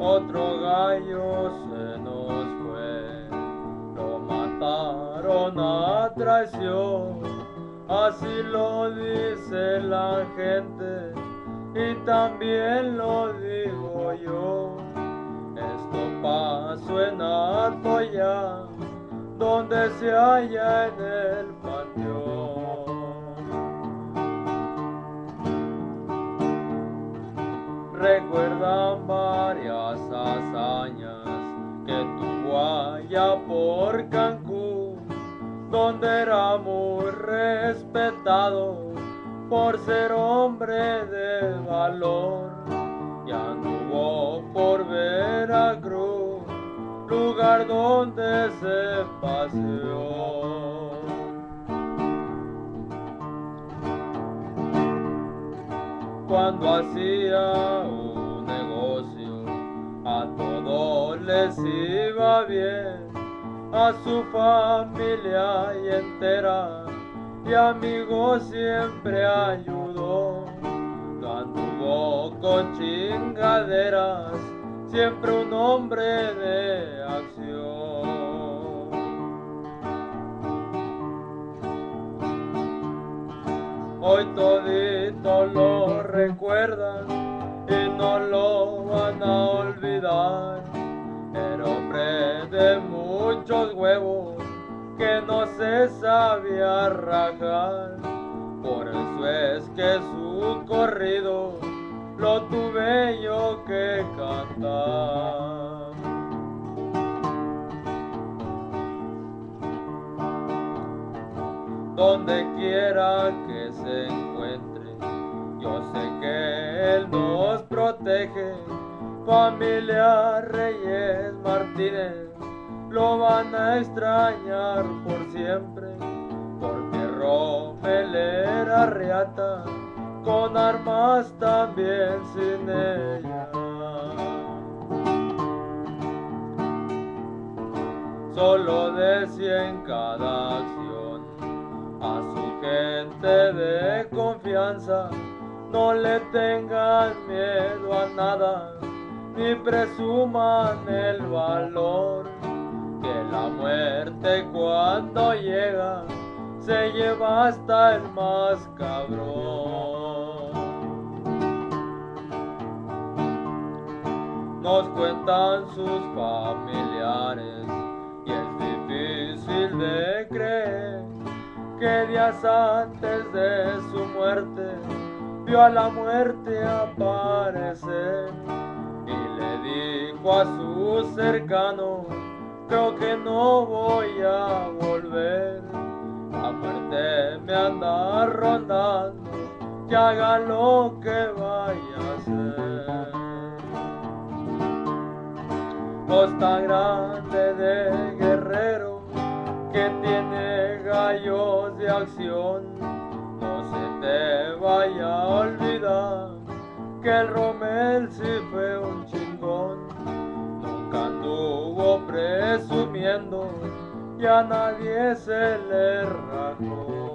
gallo se nos fue, lo mataron a traición, así lo dice la gente y también lo digo yo. Esto pasó en Atoya, donde se halla en el panteón. Recuerdan varias hazañas que tuvo allá por Cancún, donde era muy respetado por ser hombre de valor. Y anduvo por Veracruz, lugar donde se paseó. Cuando hacía un negocio, a todos les iba bien, a su familia y entera y amigos siempre ayudó. No anduvo con chingaderas, siempre un hombre de acción. Hoy todito lo recuerdan y no lo van a olvidar. Era hombre de muchos huevos que no se sabía rajar. Por eso es que su corrido lo tuve yo que cantar. Donde quiera que se encuentre, Familia Reyes Martínez lo van a extrañar por siempre, porque Rommel era reata, con armas también sin ella. Solo decía en cada acción a su gente de confianza, no le tengan miedo a nada, ni presuman el valor que la muerte cuando llega se lleva hasta el más cabrón. Nos cuentan sus familiares y es difícil de creer que días antes de su muerte vio a la muerte aparecer y le dijo a sus cercanos creo que no voy a volver. La muerte me anda rondando, que haga lo que vaya a hacer. Costa Grande de Guerrero, que tiene gallos de acción, que el Romel sí fue un chingón presumiendo y a nadie se le rajó.